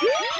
Woo!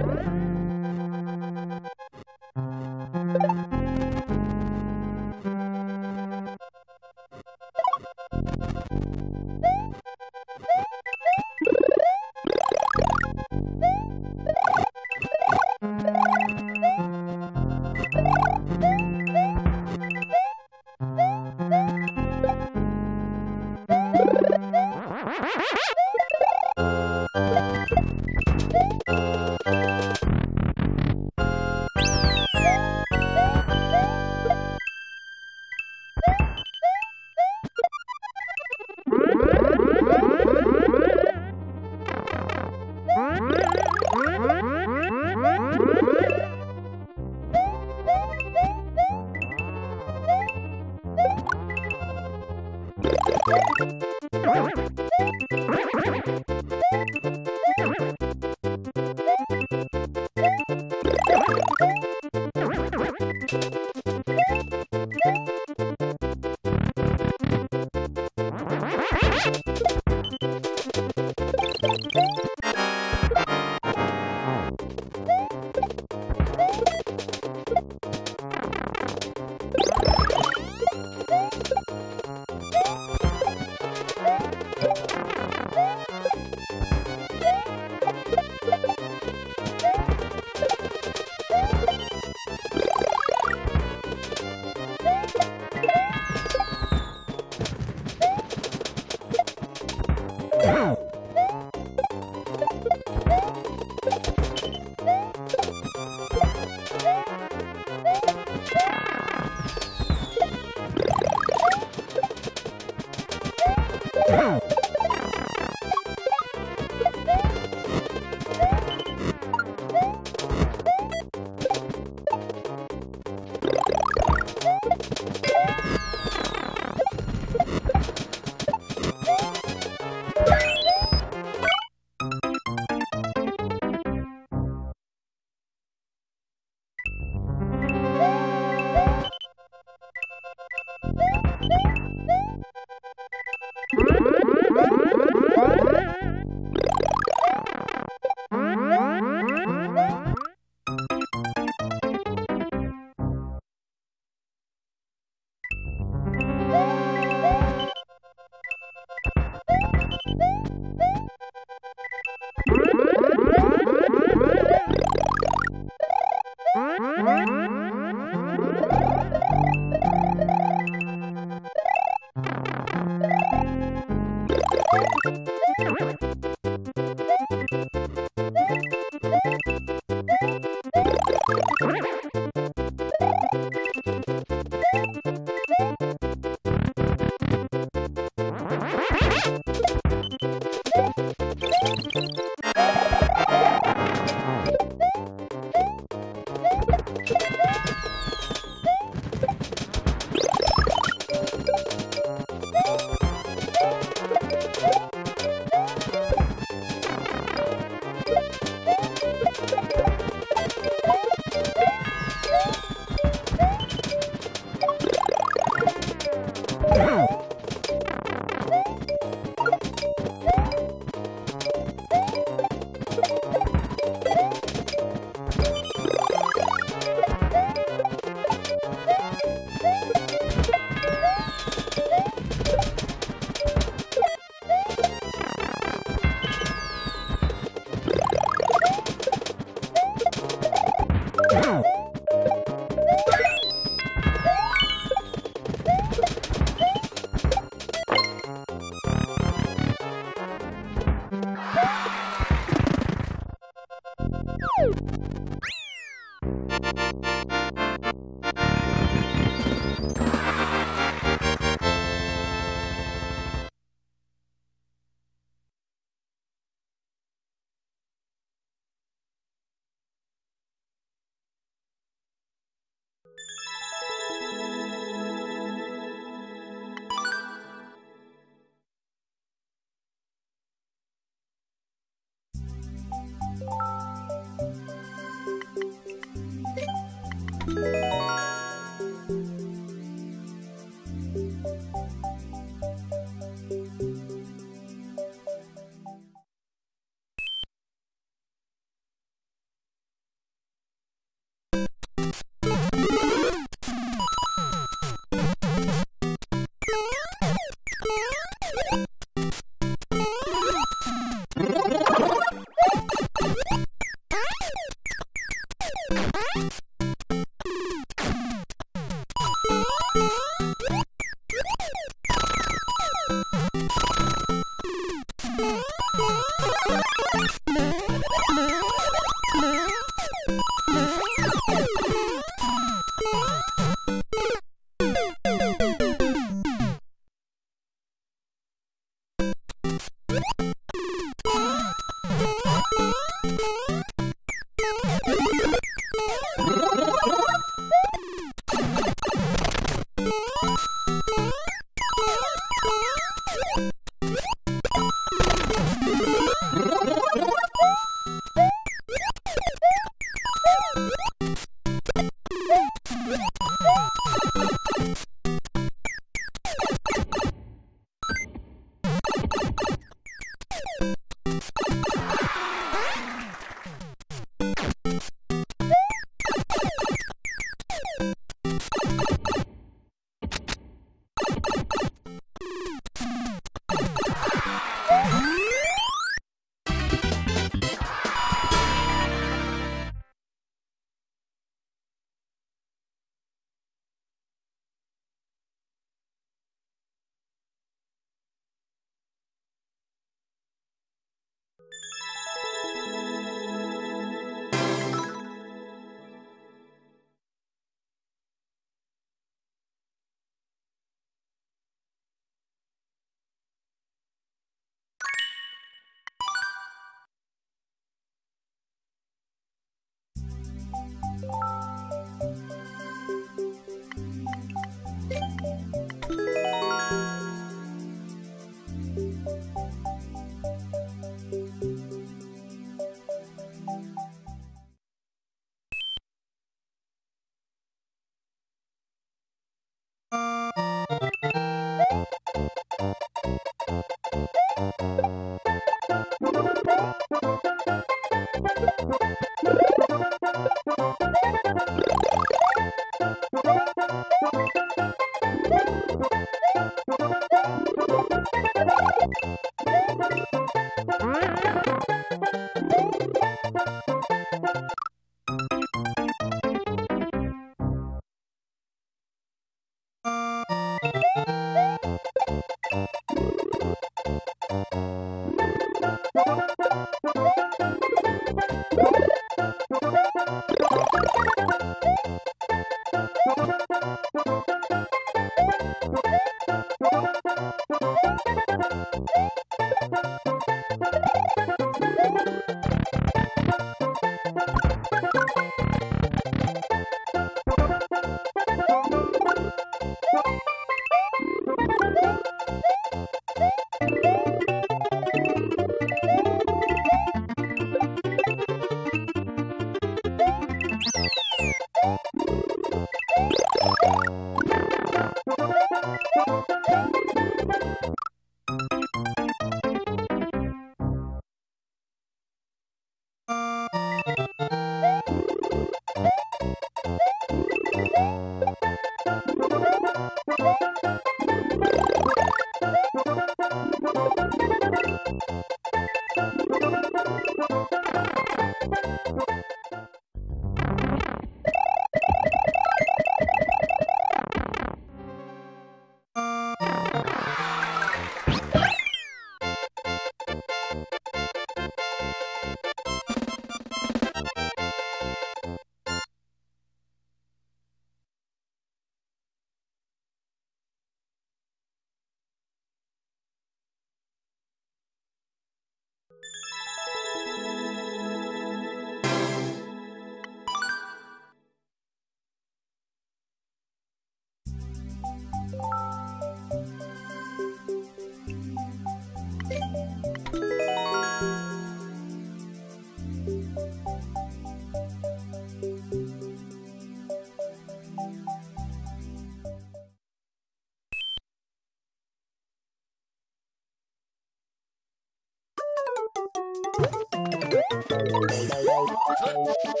Oh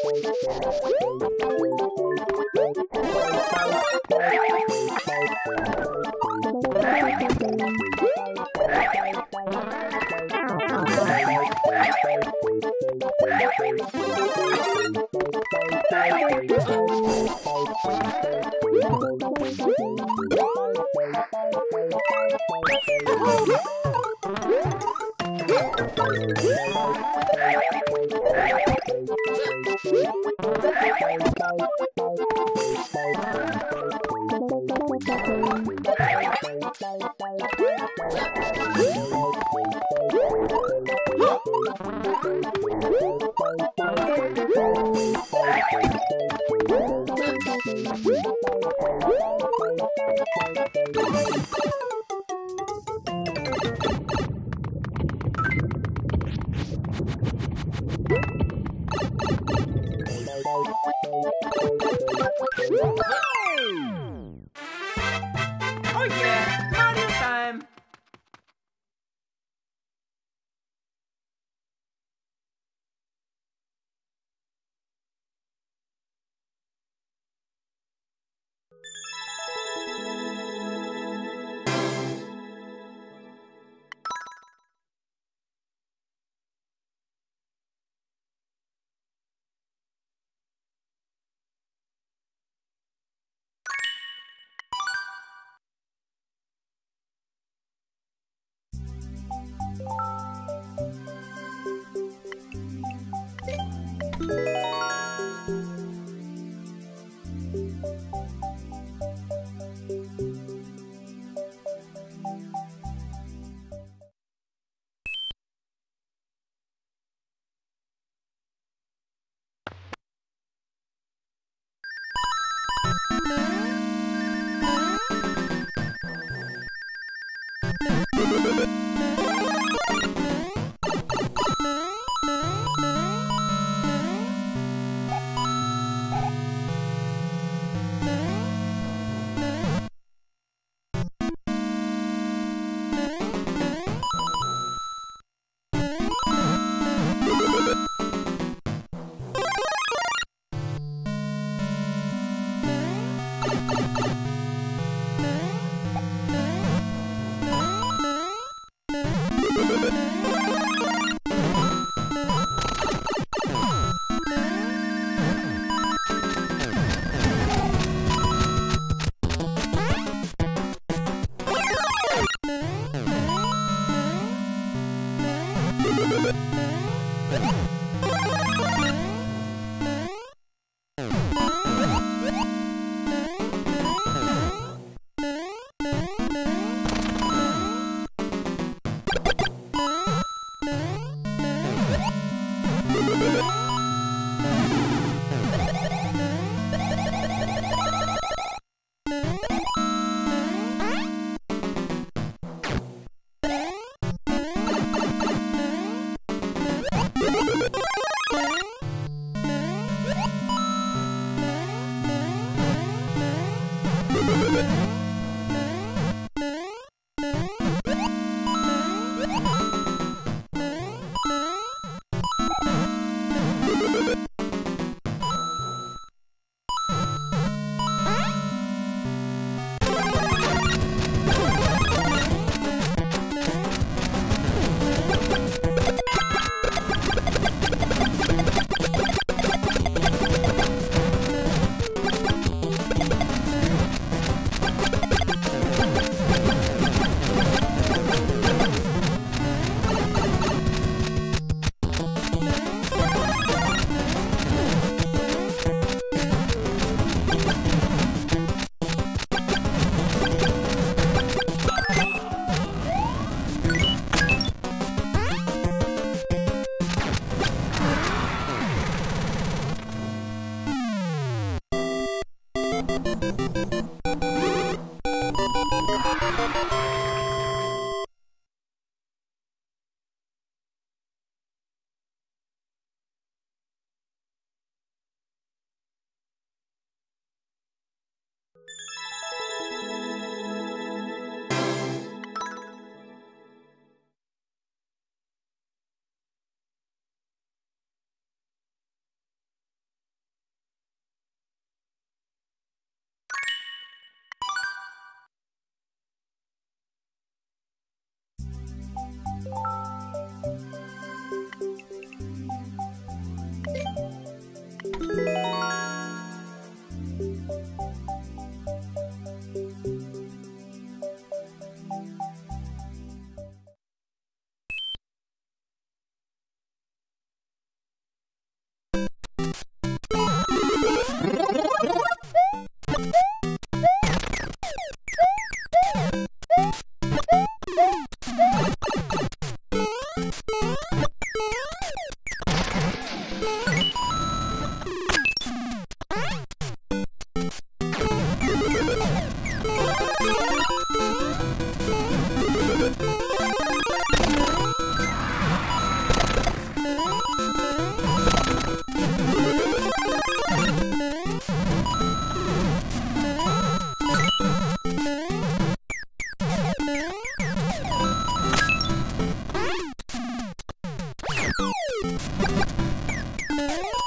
Woo! you Woo!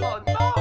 好的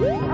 Woo!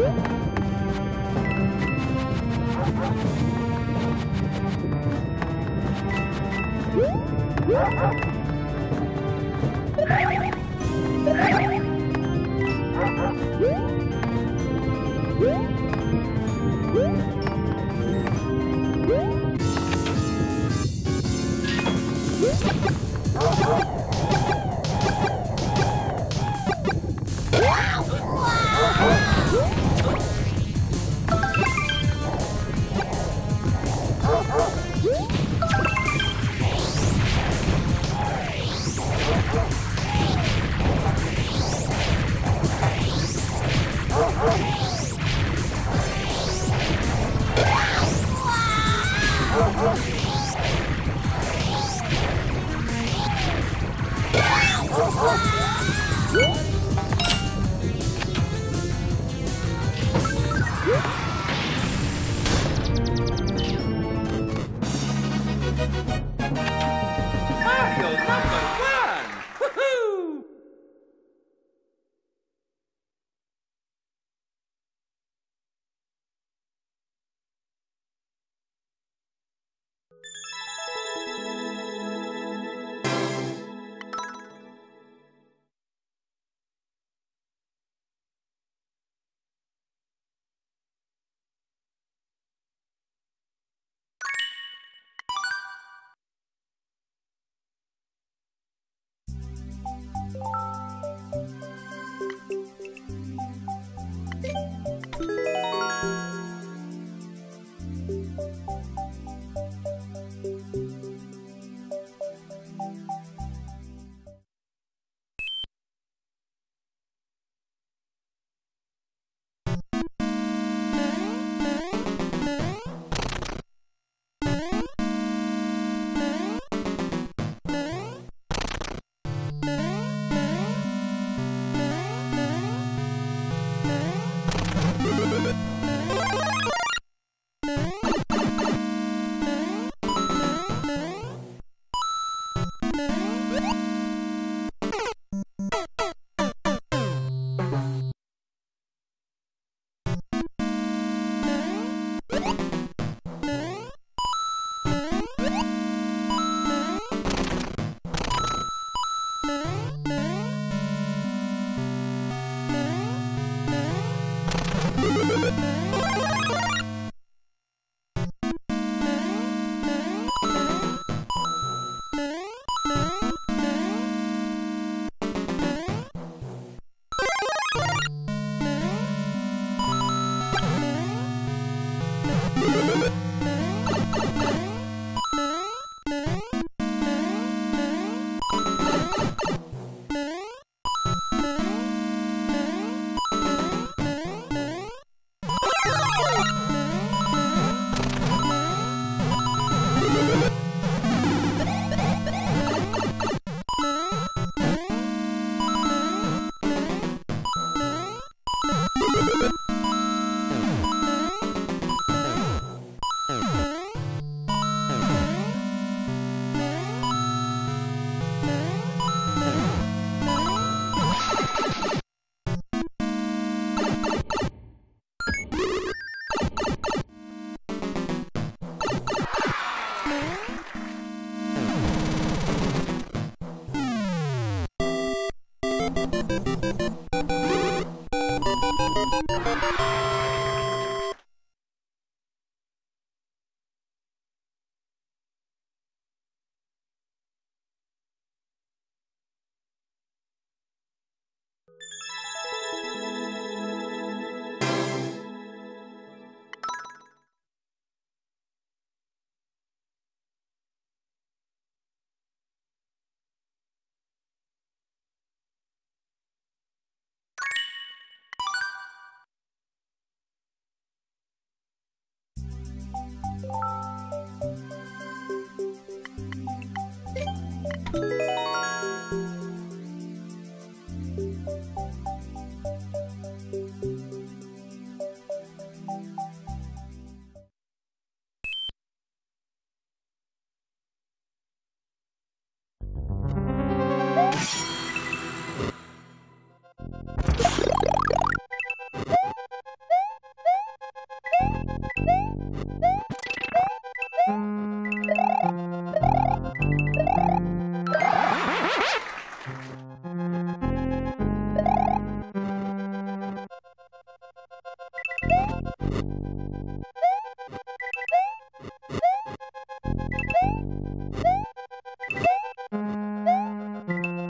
Woo! Música